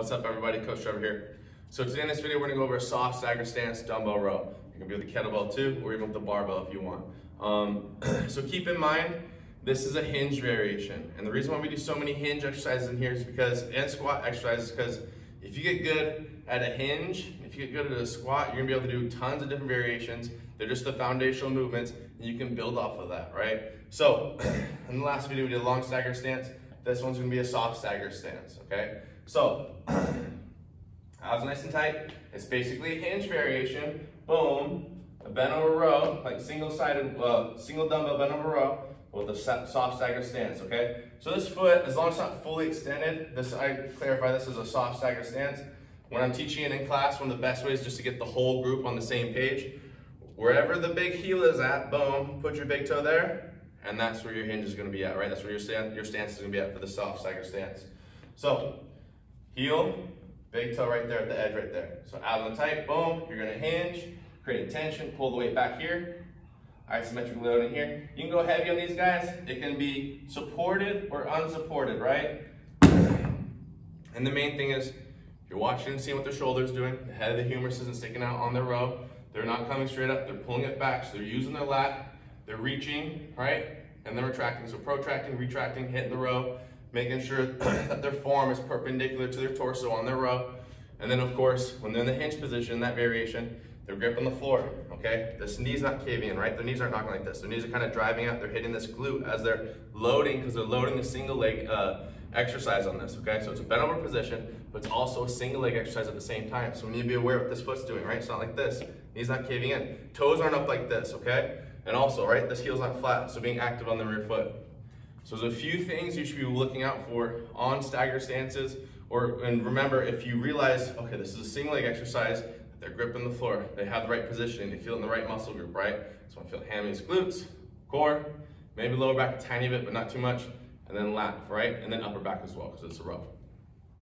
What's up everybody, Coach Trevor here. So today in this video, we're gonna go over a soft stagger stance dumbbell row. You can be with the kettlebell too, or even with the barbell if you want. Um, so keep in mind, this is a hinge variation. And the reason why we do so many hinge exercises in here is because, and squat exercises, because if you get good at a hinge, if you get good at a squat, you're gonna be able to do tons of different variations. They're just the foundational movements, and you can build off of that, right? So, in the last video, we did a long stagger stance. This one's gonna be a soft stagger stance, okay? So, abs nice and tight. It's basically a hinge variation. Boom, a bent over row, like single-sided, uh, single dumbbell bent over row with a soft stagger stance, okay? So this foot, as long as it's not fully extended, this I clarify this as a soft stagger stance. When I'm teaching it in class, one of the best ways just to get the whole group on the same page. Wherever the big heel is at, boom, put your big toe there, and that's where your hinge is gonna be at, right? That's where your, stand, your stance is gonna be at for the soft stagger stance. So, heel, big toe right there at the edge right there. So abs on tight, boom, you're gonna hinge, create tension, pull the weight back here, isometric loading here. You can go heavy on these guys. It can be supported or unsupported, right? And the main thing is, you're watching and seeing what their shoulder's doing. The head of the humerus isn't sticking out on their row. They're not coming straight up, they're pulling it back. So they're using their lat, they're reaching, right? And then retracting. So protracting, retracting, hitting the row making sure that their form is perpendicular to their torso on their row. And then of course, when they're in the hinge position, that variation, their grip on the floor, okay? This knee's not caving in, right? Their knees aren't knocking like this. Their knees are kind of driving out. They're hitting this glute as they're loading, because they're loading a single leg uh, exercise on this, okay? So it's a bent over position, but it's also a single leg exercise at the same time. So we need to be aware of what this foot's doing, right? It's not like this. Knees not caving in. Toes aren't up like this, okay? And also, right, this heel's not flat, so being active on the rear foot. So there's a few things you should be looking out for on stagger stances. Or and remember, if you realize, okay, this is a single leg exercise, they're gripping the floor, they have the right positioning, they feel in the right muscle group, right? So I feel hamstrings, glutes, core, maybe lower back a tiny bit, but not too much, and then lat, right? And then upper back as well, because it's a row.